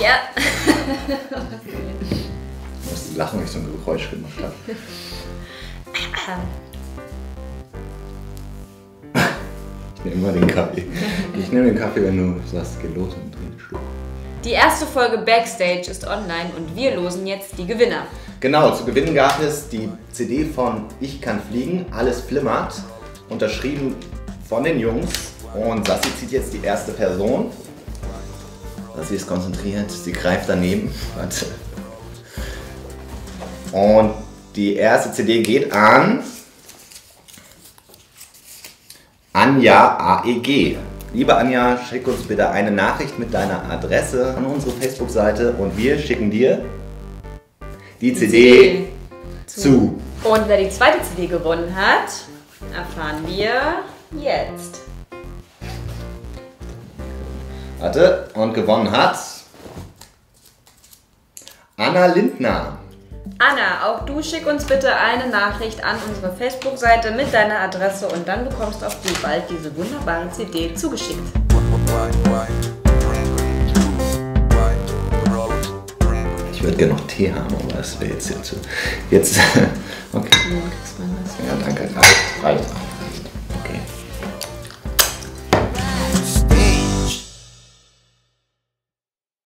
Ja. Ich musste lachen, weil ich so ein Geräusch gemacht habe. Ich nehme mal den Kaffee. Ich nehme den Kaffee, wenn du sagst, geh los und dreh den Schluck. Die erste Folge Backstage ist online und wir losen jetzt die Gewinner. Genau, zu gewinnen gab es die CD von Ich kann fliegen, alles flimmert, unterschrieben von den Jungs. Und Sassi zieht jetzt die erste Person. Sassi ist konzentriert, sie greift daneben. Warte. Und die erste CD geht an Anja AEG. Liebe Anja, schick uns bitte eine Nachricht mit deiner Adresse an unsere Facebook-Seite und wir schicken dir die CD zu. Und wer die zweite CD gewonnen hat, erfahren wir jetzt. Warte, und gewonnen hat Anna Lindner. Anna, auch du schick uns bitte eine Nachricht an unsere Facebook-Seite mit deiner Adresse und dann bekommst auch du bald diese wunderbare CD zugeschickt. Ich würde gerne noch Tee haben, aber das wäre jetzt hier zu. Jetzt. Okay. Ja, danke. Reicht. Reicht.